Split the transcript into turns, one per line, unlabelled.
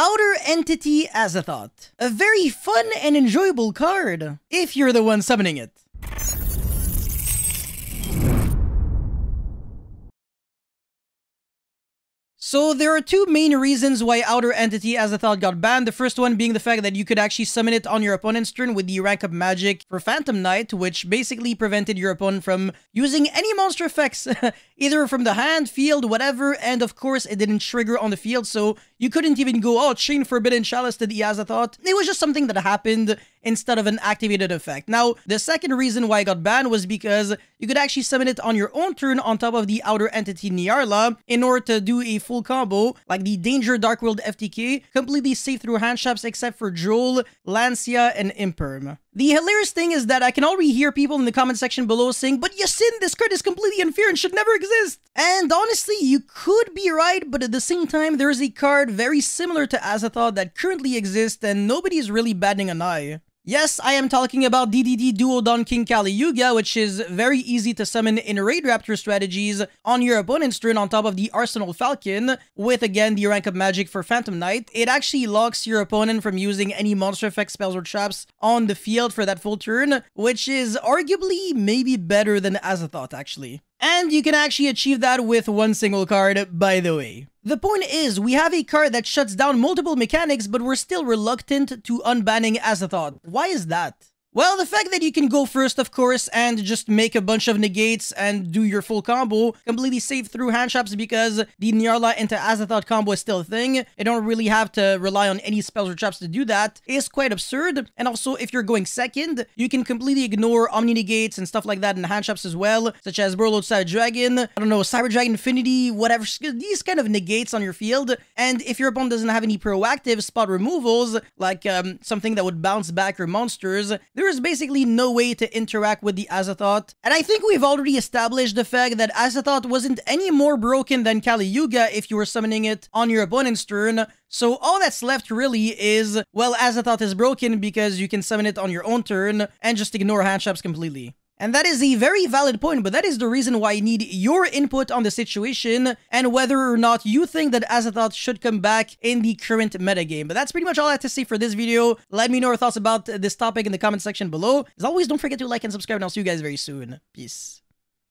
Outer Entity Azathoth. A very fun and enjoyable card, if you're the one summoning it. So there are two main reasons why Outer Entity Azathoth got banned. The first one being the fact that you could actually summon it on your opponent's turn with the rank up magic for Phantom Knight, which basically prevented your opponent from using any monster effects, either from the hand, field, whatever, and of course it didn't trigger on the field, so you couldn't even go, oh, chain Forbidden Chalice to the Azathoth. It was just something that happened instead of an activated effect. Now, the second reason why I got banned was because you could actually summon it on your own turn on top of the outer entity Nyarla in order to do a full combo, like the Danger Dark World FTK, completely safe through hand traps except for Droll, Lancea, and Imperm. The hilarious thing is that I can already hear people in the comment section below saying, but Yacine, this card is completely unfair and should never exist. And honestly, you could be right, but at the same time, there is a card very similar to Azathoth that currently exists and nobody is really batting an eye. Yes, I am talking about DDD Duo-Dawn King Kali Yuga, which is very easy to summon in Raidraptor strategies on your opponent's turn on top of the Arsenal Falcon, with again the rank up magic for Phantom Knight. It actually locks your opponent from using any monster effect spells or traps on the field for that full turn, which is arguably maybe better than Azathoth actually. And you can actually achieve that with one single card, by the way. The point is, we have a card that shuts down multiple mechanics, but we're still reluctant to unbanning Azathoth. Why is that? Well, the fact that you can go first, of course, and just make a bunch of negates and do your full combo completely safe through hand traps because the Nyarla into Azathoth combo is still a thing. You don't really have to rely on any spells or traps to do that. Is quite absurd. And also, if you're going second, you can completely ignore Omni negates and stuff like that in hand traps as well, such as Borreload Cyber Dragon, I don't know, Cyber Dragon Infinity, whatever, these kind of negates on your field. And if your opponent doesn't have any proactive spot removals, like um, something that would bounce back your monsters, there is basically no way to interact with the Azathoth. And I think we've already established the fact that Azathoth wasn't any more broken than Kali Yuga if you were summoning it on your opponent's turn. So all that's left really is, well, Azathoth is broken because you can summon it on your own turn and just ignore hand completely. And that is a very valid point, but that is the reason why I need your input on the situation and whether or not you think that Azathoth should come back in the current metagame. But that's pretty much all I have to say for this video. Let me know your thoughts about this topic in the comment section below. As always, don't forget to like and subscribe, and I'll see you guys very soon. Peace.